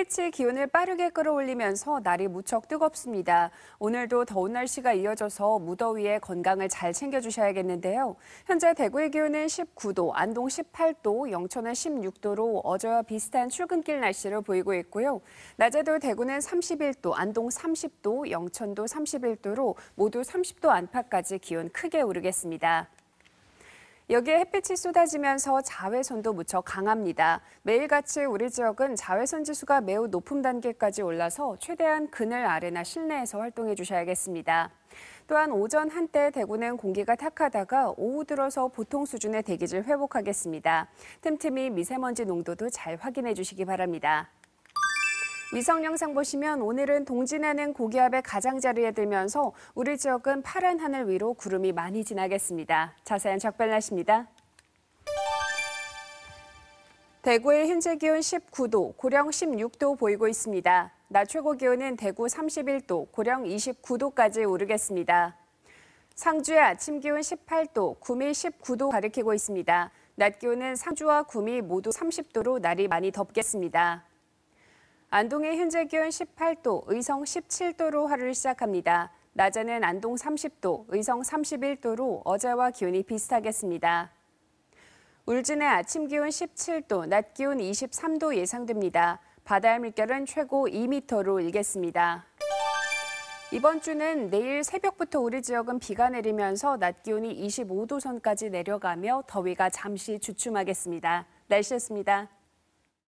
햇빛이 기온을 빠르게 끌어올리면서 날이 무척 뜨겁습니다. 오늘도 더운 날씨가 이어져서 무더위에 건강을 잘 챙겨주셔야겠는데요. 현재 대구의 기온은 19도, 안동 18도, 영천은 16도로 어제와 비슷한 출근길 날씨를 보이고 있고요. 낮에도 대구는 31도, 안동 30도, 영천도 31도로 모두 30도 안팎까지 기온 크게 오르겠습니다. 여기에 햇빛이 쏟아지면서 자외선도 무척 강합니다. 매일같이 우리 지역은 자외선 지수가 매우 높은 단계까지 올라서 최대한 그늘 아래나 실내에서 활동해 주셔야겠습니다. 또한 오전 한때 대구는 공기가 탁하다가 오후 들어서 보통 수준의 대기질 회복하겠습니다. 틈틈이 미세먼지 농도도 잘 확인해 주시기 바랍니다. 위성 영상 보시면 오늘은 동진하는 고기압의 가장자리에 들면서 우리 지역은 파란 하늘 위로 구름이 많이 지나겠습니다. 자세한 적별 날씨입니다. 대구의 현재 기온 19도, 고령 16도 보이고 있습니다. 낮 최고 기온은 대구 31도, 고령 29도까지 오르겠습니다. 상주의 아침 기온 18도, 구미 19도 가리키고 있습니다. 낮 기온은 상주와 구미 모두 30도로 날이 많이 덥겠습니다. 안동의 현재 기온 18도, 의성 17도로 하루를 시작합니다. 낮에는 안동 30도, 의성 31도로 어제와 기온이 비슷하겠습니다. 울진의 아침 기온 17도, 낮 기온 23도 예상됩니다. 바다의 물결은 최고 2m로 일겠습니다. 이번 주는 내일 새벽부터 우리 지역은 비가 내리면서 낮 기온이 25도 선까지 내려가며 더위가 잠시 주춤하겠습니다. 날씨였습니다.